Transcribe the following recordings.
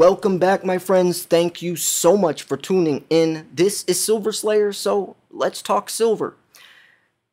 Welcome back, my friends. Thank you so much for tuning in. This is Silver Slayer, so let's talk silver.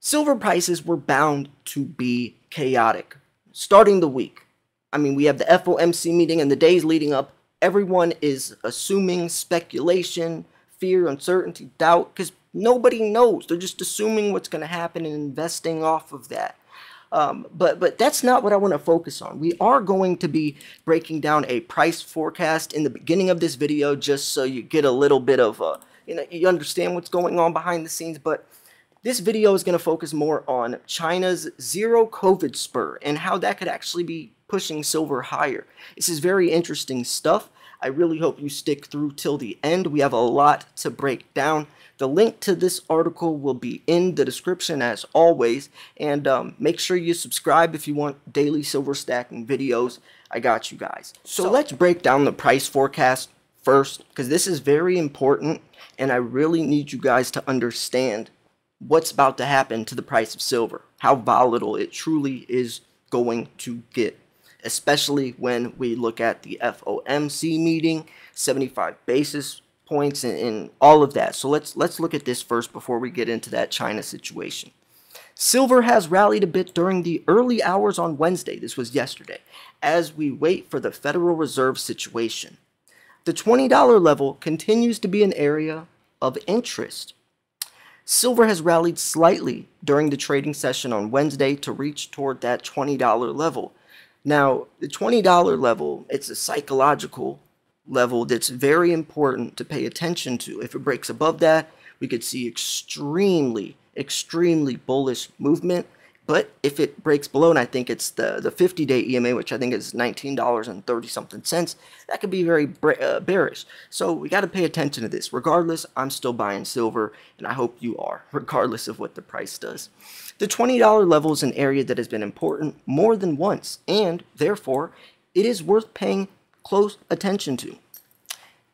Silver prices were bound to be chaotic starting the week. I mean, we have the FOMC meeting and the days leading up. Everyone is assuming speculation, fear, uncertainty, doubt, because nobody knows. They're just assuming what's going to happen and investing off of that. Um, but but that's not what I want to focus on. We are going to be breaking down a price forecast in the beginning of this video, just so you get a little bit of uh, you know you understand what's going on behind the scenes. But this video is going to focus more on China's zero COVID spur and how that could actually be pushing silver higher. This is very interesting stuff. I really hope you stick through till the end. We have a lot to break down. The link to this article will be in the description as always. And um, make sure you subscribe if you want daily silver stacking videos. I got you guys. So, so let's break down the price forecast first because this is very important and I really need you guys to understand what's about to happen to the price of silver, how volatile it truly is going to get, especially when we look at the FOMC meeting, 75 basis points and, and all of that. So let's let's look at this first before we get into that China situation. Silver has rallied a bit during the early hours on Wednesday, this was yesterday, as we wait for the Federal Reserve situation. The $20 level continues to be an area of interest. Silver has rallied slightly during the trading session on Wednesday to reach toward that $20 level. Now, the $20 level, it's a psychological level that's very important to pay attention to. If it breaks above that, we could see extremely, extremely bullish movement. But if it breaks below, and I think it's the, the 50-day EMA, which I think is $19.30 something cents, that could be very uh, bearish. So we got to pay attention to this. Regardless, I'm still buying silver, and I hope you are, regardless of what the price does. The $20 level is an area that has been important more than once, and therefore, it is worth paying close attention to.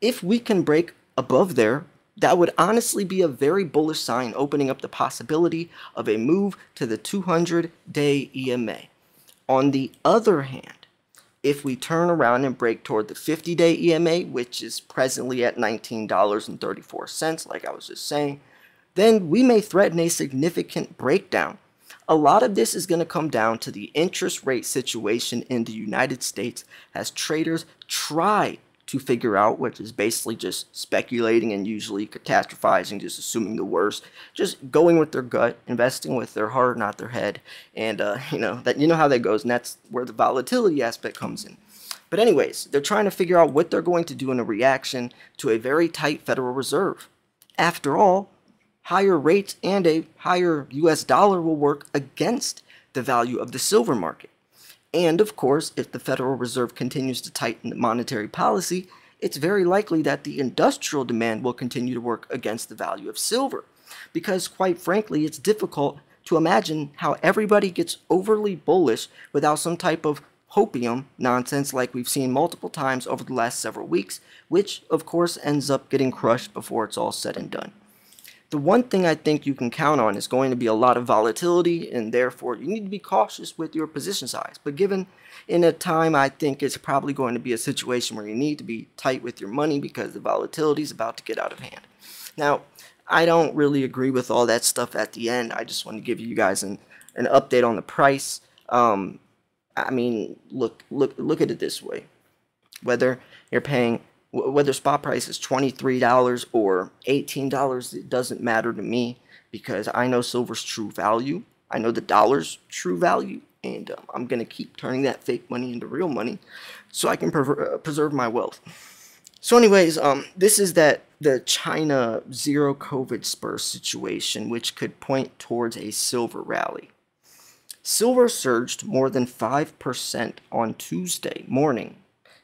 If we can break above there, that would honestly be a very bullish sign opening up the possibility of a move to the 200 day EMA. On the other hand, if we turn around and break toward the 50 day EMA, which is presently at $19.34, like I was just saying, then we may threaten a significant breakdown a lot of this is going to come down to the interest rate situation in the United States as traders try to figure out, which is basically just speculating and usually catastrophizing, just assuming the worst, just going with their gut, investing with their heart, not their head, and uh, you know that you know how that goes, and that's where the volatility aspect comes in. But anyways, they're trying to figure out what they're going to do in a reaction to a very tight Federal Reserve. After all, higher rates and a higher US dollar will work against the value of the silver market. And of course, if the Federal Reserve continues to tighten monetary policy, it's very likely that the industrial demand will continue to work against the value of silver. Because quite frankly, it's difficult to imagine how everybody gets overly bullish without some type of hopium nonsense like we've seen multiple times over the last several weeks, which of course ends up getting crushed before it's all said and done the one thing I think you can count on is going to be a lot of volatility, and therefore you need to be cautious with your position size. But given in a time, I think it's probably going to be a situation where you need to be tight with your money because the volatility is about to get out of hand. Now, I don't really agree with all that stuff at the end. I just want to give you guys an, an update on the price. Um, I mean, look, look, look at it this way. Whether you're paying whether spot price is $23 or $18, it doesn't matter to me because I know silver's true value. I know the dollar's true value, and um, I'm going to keep turning that fake money into real money so I can uh, preserve my wealth. So anyways, um, this is that the China zero COVID spur situation, which could point towards a silver rally. Silver surged more than 5% on Tuesday morning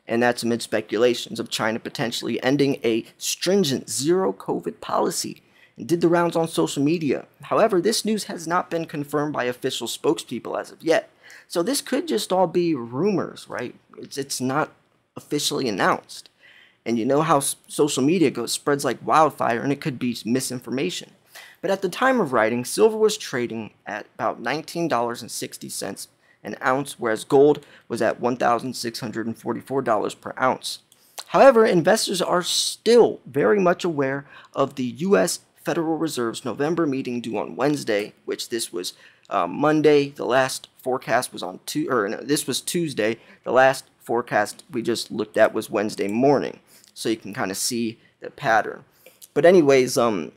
and that's amid speculations of China potentially ending a stringent zero COVID policy and did the rounds on social media. However, this news has not been confirmed by official spokespeople as of yet. So this could just all be rumors, right? It's, it's not officially announced. And you know how social media goes, spreads like wildfire, and it could be misinformation. But at the time of writing, silver was trading at about $19.60 an ounce, whereas gold was at $1,644 per ounce. However, investors are still very much aware of the U.S. Federal Reserve's November meeting due on Wednesday, which this was uh, Monday. The last forecast was on two, or no, this was Tuesday. The last forecast we just looked at was Wednesday morning, so you can kind of see the pattern. But anyways, um,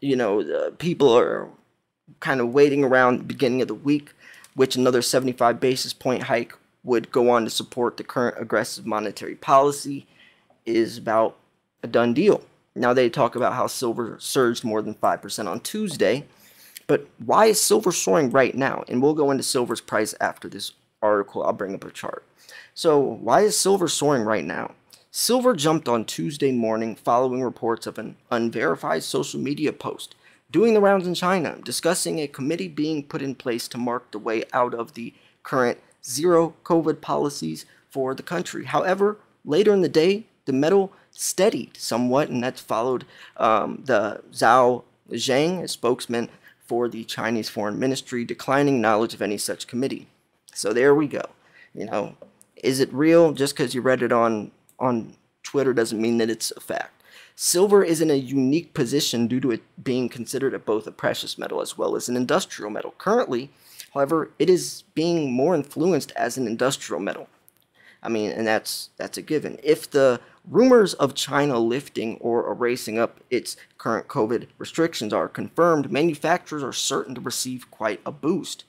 you know, people are kind of waiting around beginning of the week, which another 75 basis point hike would go on to support the current aggressive monetary policy is about a done deal. Now they talk about how silver surged more than 5% on Tuesday, but why is silver soaring right now? And we'll go into silver's price after this article. I'll bring up a chart. So why is silver soaring right now? Silver jumped on Tuesday morning following reports of an unverified social media post doing the rounds in China, discussing a committee being put in place to mark the way out of the current zero COVID policies for the country. However, later in the day, the metal steadied somewhat, and that's followed um, the Zhao Zhang, a spokesman for the Chinese Foreign Ministry, declining knowledge of any such committee. So there we go. You know, is it real? Just because you read it on on Twitter doesn't mean that it's a fact. Silver is in a unique position due to it being considered a, both a precious metal as well as an industrial metal. Currently, however, it is being more influenced as an industrial metal. I mean, and that's that's a given. If the rumors of China lifting or erasing up its current COVID restrictions are confirmed, manufacturers are certain to receive quite a boost.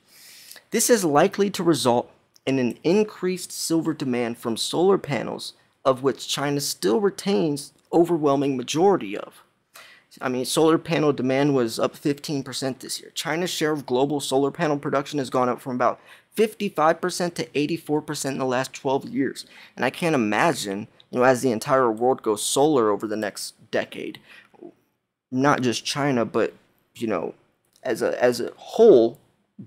This is likely to result in an increased silver demand from solar panels, of which China still retains overwhelming majority of. I mean, solar panel demand was up 15% this year. China's share of global solar panel production has gone up from about 55% to 84% in the last 12 years. And I can't imagine, you know, as the entire world goes solar over the next decade, not just China, but, you know, as a, as a whole,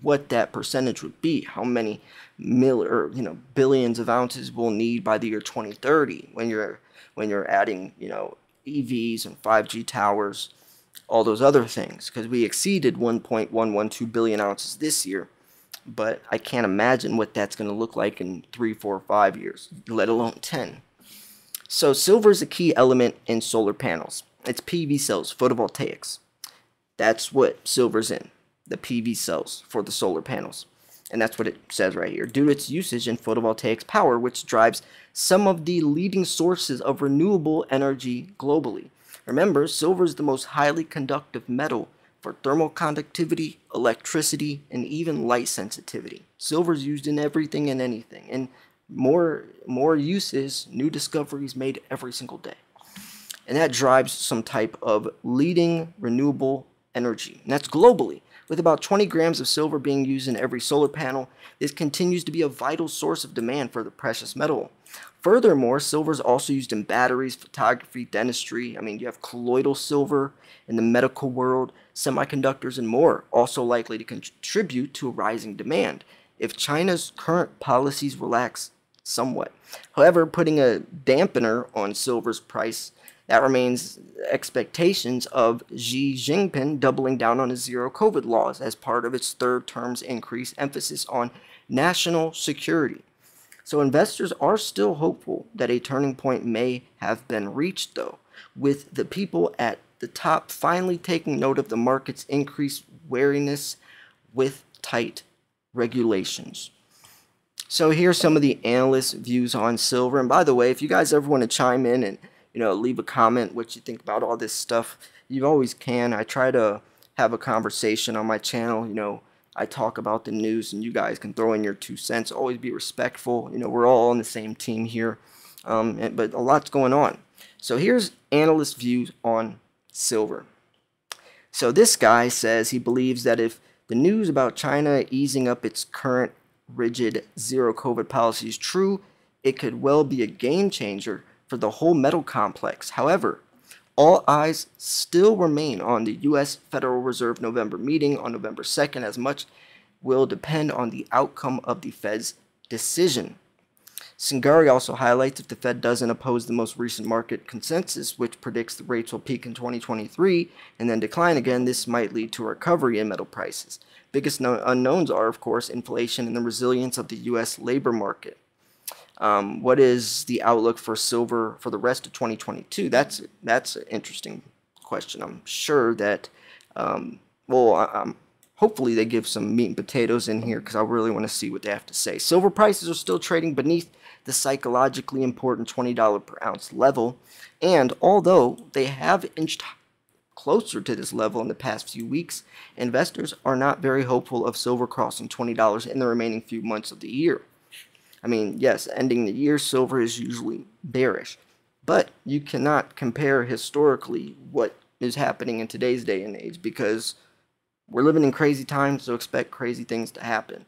what that percentage would be, how many mil or, you know, billions of ounces we'll need by the year 2030 when you're, when you're adding, you know, EVs and 5G towers, all those other things, because we exceeded 1.112 billion ounces this year but I can't imagine what that's going to look like in three, four, five years, let alone 10. So silver is a key element in solar panels. It's PV cells, photovoltaics. That's what silver's in, the PV cells for the solar panels. And that's what it says right here. Due to its usage in photovoltaics power, which drives some of the leading sources of renewable energy globally. Remember, silver is the most highly conductive metal for thermal conductivity, electricity, and even light sensitivity. Silver is used in everything and anything, and more, more uses, new discoveries made every single day. And that drives some type of leading renewable energy, and that's globally. With about 20 grams of silver being used in every solar panel, this continues to be a vital source of demand for the precious metal. Furthermore, silver is also used in batteries, photography, dentistry. I mean, you have colloidal silver in the medical world, semiconductors, and more, also likely to contribute to a rising demand if China's current policies relax somewhat. However, putting a dampener on silver's price, that remains expectations of Xi Jinping doubling down on his zero COVID laws as part of its third term's increased emphasis on national security. So investors are still hopeful that a turning point may have been reached, though, with the people at the top finally taking note of the market's increased wariness with tight regulations. So here's some of the analysts' views on silver. And by the way, if you guys ever want to chime in and you know leave a comment what you think about all this stuff, you always can. I try to have a conversation on my channel. You know, I talk about the news and you guys can throw in your two cents. Always be respectful. You know, we're all on the same team here. Um, and, but a lot's going on. So here's analyst views on silver. So this guy says he believes that if the news about China easing up its current rigid zero COVID policy is true, it could well be a game changer for the whole metal complex. However, all eyes still remain on the U.S. Federal Reserve November meeting on November 2nd, as much will depend on the outcome of the Fed's decision. Singari also highlights if the Fed doesn't oppose the most recent market consensus, which predicts the rates will peak in 2023 and then decline again, this might lead to a recovery in metal prices. Biggest unknowns are, of course, inflation and the resilience of the U.S. labor market. Um, what is the outlook for silver for the rest of 2022? That's that's an interesting question. I'm sure that, um, well, I, I'm, hopefully they give some meat and potatoes in here because I really want to see what they have to say. Silver prices are still trading beneath the psychologically important $20 per ounce level, and although they have inched closer to this level in the past few weeks, investors are not very hopeful of silver crossing $20 in the remaining few months of the year. I mean, yes, ending the year, silver is usually bearish, but you cannot compare historically what is happening in today's day and age because we're living in crazy times, so expect crazy things to happen.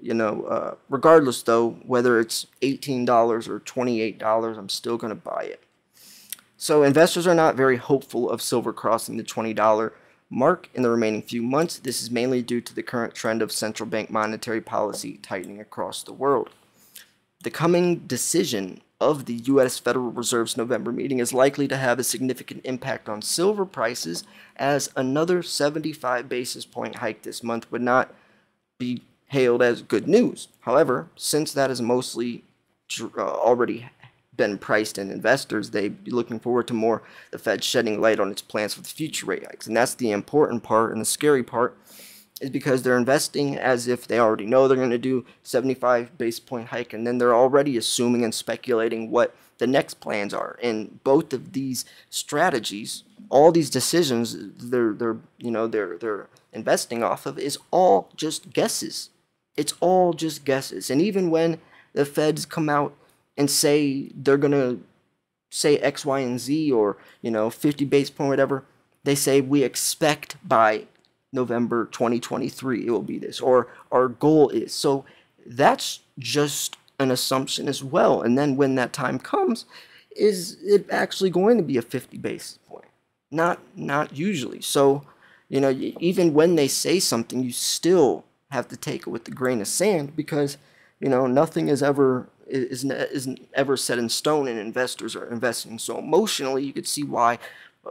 You know, uh, regardless though, whether it's $18 or $28, I'm still going to buy it. So investors are not very hopeful of silver crossing the $20 mark in the remaining few months. This is mainly due to the current trend of central bank monetary policy tightening across the world. The coming decision of the U.S. Federal Reserve's November meeting is likely to have a significant impact on silver prices, as another 75 basis point hike this month would not be hailed as good news. However, since that is mostly uh, already been priced in investors, they'd be looking forward to more the Fed shedding light on its plans for the future rate hikes. And that's the important part and the scary part is because they're investing as if they already know they're going to do 75 base point hike and then they're already assuming and speculating what the next plans are. And both of these strategies all these decisions they're they're you know they're they're investing off of is all just guesses. It's all just guesses. And even when the feds come out and say they're going to say x y and z or you know 50 base point whatever they say we expect by November 2023 it will be this or our goal is. So that's just an assumption as well. And then when that time comes is it actually going to be a 50 basis point? Not not usually. So you know even when they say something you still have to take it with a grain of sand because you know nothing is ever is isn't ever set in stone and investors are investing. So emotionally you could see why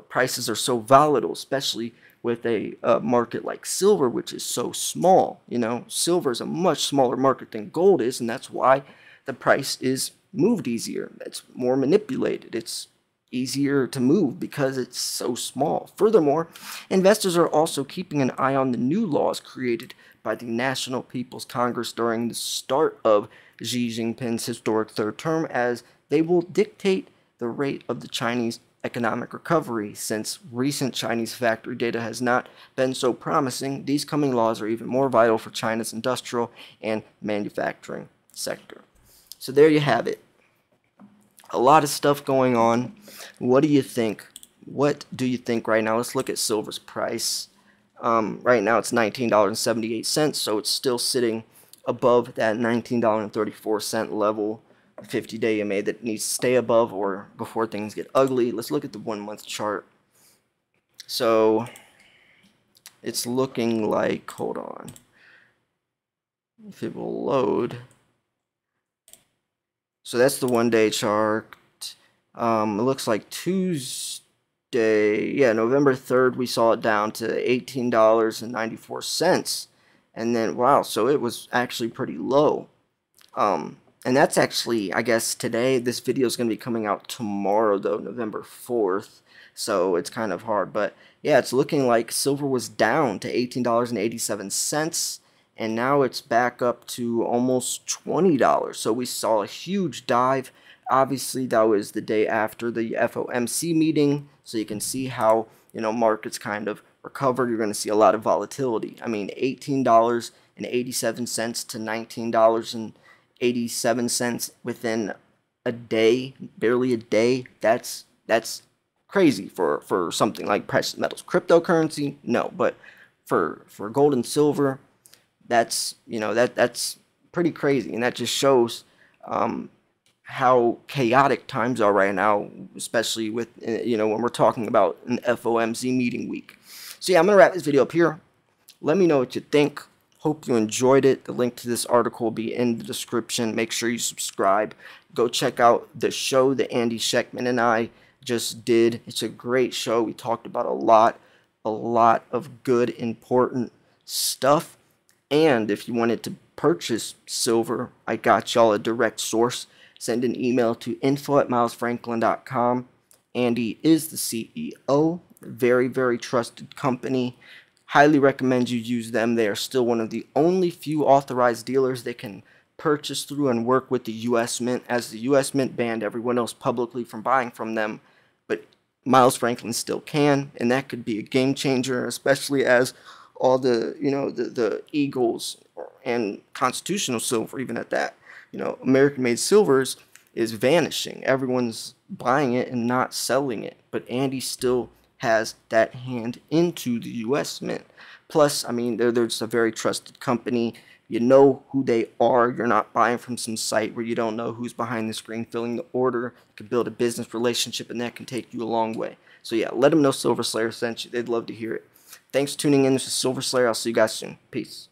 prices are so volatile especially with a uh, market like silver, which is so small. You know, silver is a much smaller market than gold is, and that's why the price is moved easier. It's more manipulated. It's easier to move because it's so small. Furthermore, investors are also keeping an eye on the new laws created by the National People's Congress during the start of Xi Jinping's historic third term as they will dictate the rate of the Chinese economic recovery. Since recent Chinese factory data has not been so promising, these coming laws are even more vital for China's industrial and manufacturing sector. So there you have it. A lot of stuff going on. What do you think? What do you think right now? Let's look at silver's price. Um, right now it's $19.78, so it's still sitting above that $19.34 level 50 day EMA that needs to stay above or before things get ugly. Let's look at the one month chart. So it's looking like, hold on, if it will load. So that's the one day chart. Um, it looks like Tuesday, yeah, November 3rd, we saw it down to $18.94. And then, wow, so it was actually pretty low. Um, and that's actually, I guess, today. This video is going to be coming out tomorrow, though, November 4th. So it's kind of hard. But yeah, it's looking like silver was down to $18.87. And now it's back up to almost $20. So we saw a huge dive. Obviously, that was the day after the FOMC meeting. So you can see how, you know, markets kind of recovered. You're going to see a lot of volatility. I mean, $18.87 to $19 87 cents within a day, barely a day. That's that's crazy for for something like precious metals. Cryptocurrency, no, but for for gold and silver, that's you know that that's pretty crazy, and that just shows um, how chaotic times are right now, especially with you know when we're talking about an FOMC meeting week. So yeah, I'm gonna wrap this video up here. Let me know what you think. Hope you enjoyed it. The link to this article will be in the description. Make sure you subscribe. Go check out the show that Andy Schectman and I just did. It's a great show. We talked about a lot, a lot of good, important stuff. And if you wanted to purchase silver, I got y'all a direct source send an email to info at milesfranklin.com. Andy is the CEO. Very, very trusted company. Highly recommend you use them. They are still one of the only few authorized dealers that can purchase through and work with the U.S. Mint, as the U.S. Mint banned everyone else publicly from buying from them. But Miles Franklin still can, and that could be a game changer, especially as all the you know the the Eagles and constitutional silver, even at that, you know, American made silvers is vanishing. Everyone's buying it and not selling it, but Andy still has that hand into the U.S. Mint. Plus, I mean, they're, they're just a very trusted company. You know who they are. You're not buying from some site where you don't know who's behind the screen filling the order. You can build a business relationship, and that can take you a long way. So yeah, let them know Silver Slayer sent you. They'd love to hear it. Thanks for tuning in. This is Silver Slayer. I'll see you guys soon. Peace.